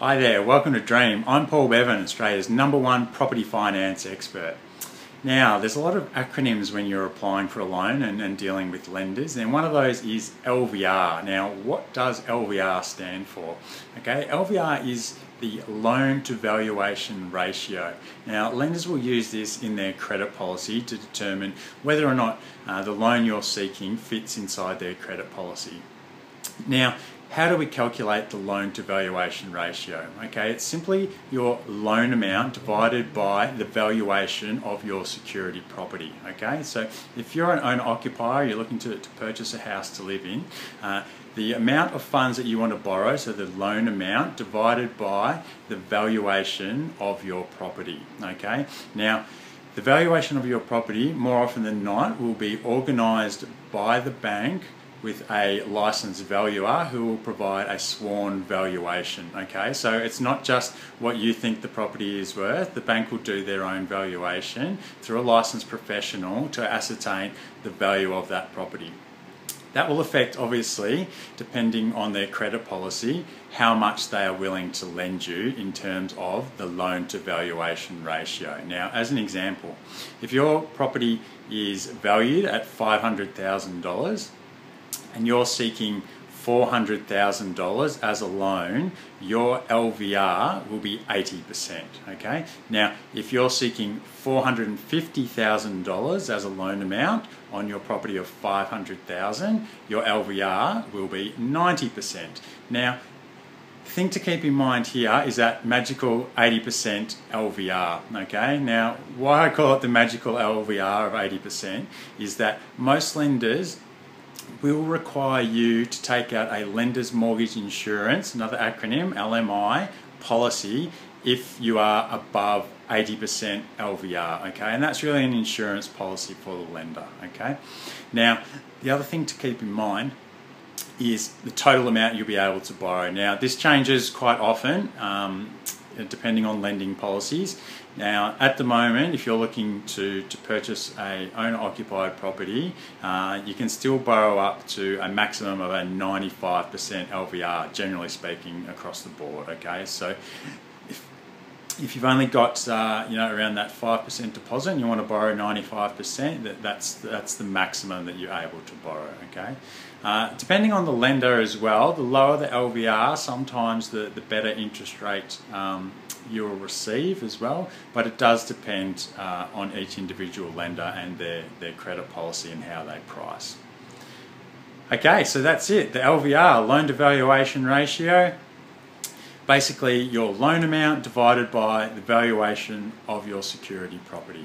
Hi there, welcome to Dream. I'm Paul Bevan, Australia's number one property finance expert. Now, there's a lot of acronyms when you're applying for a loan and, and, dealing with lenders, and one of those is LVR. Now, what does LVR stand for? Okay, LVR is the loan to valuation ratio. Now, lenders will use this in their credit policy to determine whether or not uh, the loan you're seeking fits inside their credit policy. Now, how do we calculate the loan to valuation ratio? Okay, it's simply your loan amount divided by the valuation of your security property. Okay, so if you're an owner occupier, you're looking to, to purchase a house to live in, uh, the amount of funds that you want to borrow, so the loan amount divided by the valuation of your property. Okay, now the valuation of your property more often than not will be organised by the bank with a licensed valuer who will provide a sworn valuation. Okay, so it's not just what you think the property is worth, the bank will do their own valuation through a licensed professional to ascertain the value of that property. That will affect, obviously, depending on their credit policy, how much they are willing to lend you in terms of the loan to valuation ratio. Now, as an example, if your property is valued at $500,000 and you're seeking $400,000 as a loan, your LVR will be 80%. Okay. Now, if you're seeking $450,000 as a loan amount on your property of 500,000, your LVR will be 90%. Now, thing to keep in mind here is that magical 80% LVR. Okay, now why I call it the magical LVR of 80% is that most lenders will require you to take out a lender's mortgage insurance, another acronym, LMI, policy, if you are above 80% LVR, okay? And that's really an insurance policy for the lender, okay? Now, the other thing to keep in mind is the total amount you'll be able to borrow. Now, this changes quite often. Um, depending on lending policies. Now, at the moment, if you're looking to, to purchase a owner-occupied property, uh, you can still borrow up to a maximum of a 95% LVR, generally speaking, across the board. Okay, so if, if you've only got uh, you know around that 5% deposit and you want to borrow 95%, that, that's that's the maximum that you're able to borrow. Okay. Uh, depending on the lender as well, the lower the LVR, sometimes the, the better interest rate um, you will receive as well, but it does depend uh, on each individual lender and their, their credit policy and how they price. Okay, so that's it. The LVR, loan to valuation ratio, basically your loan amount divided by the valuation of your security property.